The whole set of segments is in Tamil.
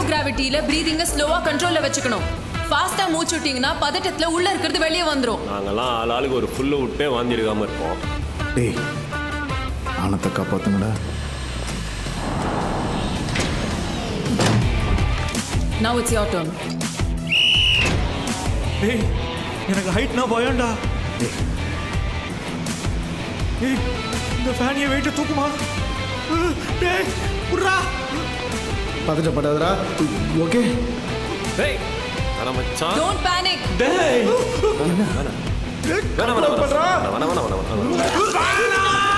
ஜீரோ கிராவிட்டியில பிரீதிங்க ஸ்லோவா கண்ட்ரோல்ல வச்சுக்கணும் ஃபாஸ்டா மூச்சு விட்டீங்கன்னா பதட்டத்துல உள்ள இருக்கிறது வெளியே வந்துரும். நாங்கெல்லாம் ஆள் ஆளுக்கு ஒரு ஃபுல்லு விட்டே வாந்திருக்காம இருப்போம் டேய் ஆனத்தை காப்பாத்துங்கடா. நவ் இட்ஸ் யோர் டர்ன் டேய் எனக்கு ஹைட்னா பயம்டா. ஏய் இந்த ஃபேனியை வெயிட்டு தூக்குமா? டேய் புர்ரா பதட்டப்படாதடா ஓகே டேய் வேணாம் மச்சான். டோன்ட் பேனிக் டேய். வேணாம் வேணாம். வேணாம் வேணாம் வேணாம் வேணாம். வேணாம்.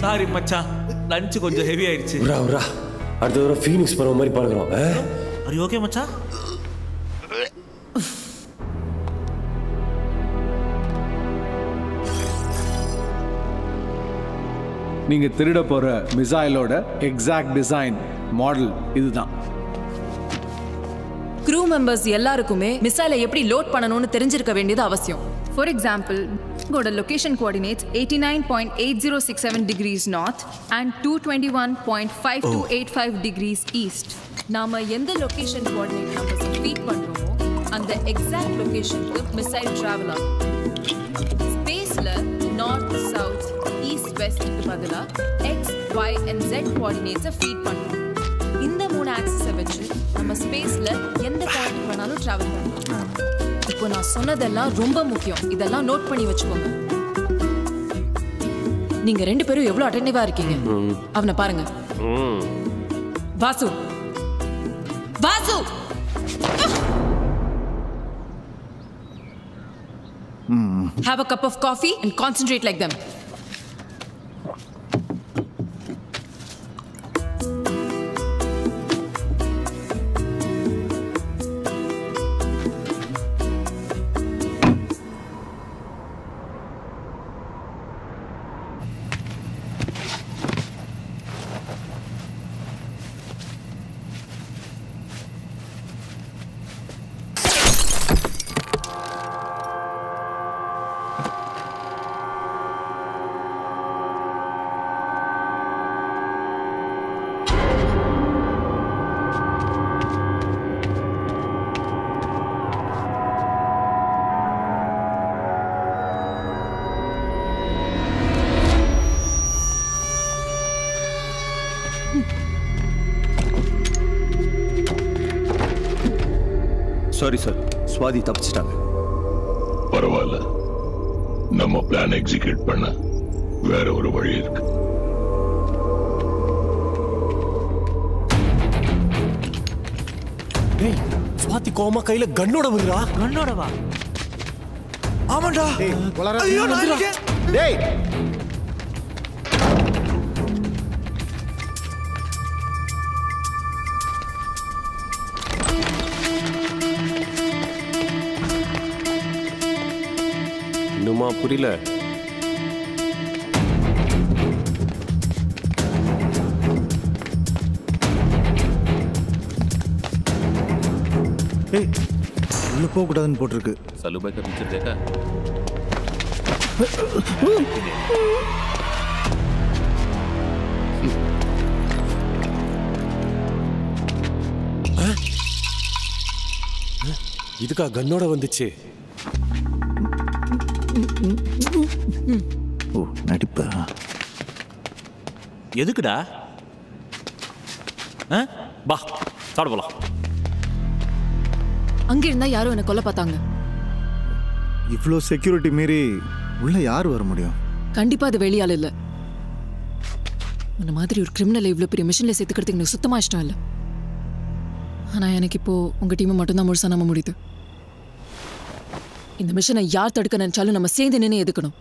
சாரி மச்சான். லஞ்ச் கொஞ்சம் ஹெவி ஆயிடுச்சு. உரா உரா. அடுத்த தடவை ஃபீனிக்ஸ் பரவ மாதிரி பார்க்குறோம். அரி ஓகே மச்சான்? நீங்க திருட போற மிசைலோட எக்ஸாக்ட் டிசைன் மாடல் இதுதான். க்ரூ மெம்பர்ஸ் எல்லாருக்குமே மிசைலை எப்படி லோட் பண்ணணும்னு தெரிஞ்சிருக்க வேண்டியது அவசியம். For example, go to location coordinates 89.8067 degrees north and 221.5285 degrees east. நாம எந்த லொகேஷன் கோஆர்டினேட் நம்பர்ஸ் ஃபீட் பண்றோமோ அந்த எக்ஸாக்ட் லொகேஷனுக்கு மிசைல் டிராவல் ஆகும். ஸ்பேஸ்ல நார்த் சவுத் ஈஸ்ட் வெஸ்ட்க்கு பதிலா எக்ஸ் ஒய் அண்ட் ஜெட் கோஆர்டினேட்ஸை ஃபீட் பண்றோம். இந்த மூணு ஆக்சஸை வச்சு நம்ம ஸ்பேஸ்ல எந்த பாயிண்ட் வேணாலும் டிராவல் பண்ணலாம். இப்போ நான் சொன்னதெல்லாம் ரொம்ப முக்கியம். இதெல்லாம் நோட் பண்ணி வச்சுக்கோங்க. நீங்க ரெண்டு பேரும் எவ்வளவு அட்டென்டிவா இருக்கீங்க? அவனை பாருங்க. Vasu. Vasu. Have a cup of coffee and concentrate like them. Sorry sir Swathi தப்பிச்சிட்டாங்க. பரவாயில்ல. நம்ம பிளான் எக்ஸிக்யூட் பண்ண வேற ஒரு வழி இருக்கு. டேய் சுவாதி கோமா கையில கண்ணோட விடுறா? கண்ணோட வா ஆமாண்டா. டேய் டேய் இன்னுமா புரியல டேய் உள்ள போக கூடாதுன்னு போட்டிருக்கு सलूबा का पिक्चर देखा இதுக்கா கண்ணோட வந்துச்சு ஓ நடிப்பா. எதுக்குடா? பா சாப்பிட போலாம். அங்க இருந்தா யாரும் என்ன கொல்ல பார்த்தாங்க. இவ்வளோ செக்யூரிட்டி மீறி உள்ள யார் வர முடியும்? கண்டிப்பா அது வெளியால் இல்ல. உன்ன மாதிரி ஒரு கிரிமினல் இவ்வளவு பெரிய மிஷின்ல சேர்த்துக்கிறதுக்கு எனக்கு சுத்தமா இஷ்டம் இல்ல. ஆனா எனக்கு இப்போ உங்க டீமை மட்டும்தான் முழுசா நம்ப முடியுது. இந்த மிஷனை யார் தடுக்க நினைச்சாலும் நம்ம சேர்ந்து நின்று எதுக்கணும்?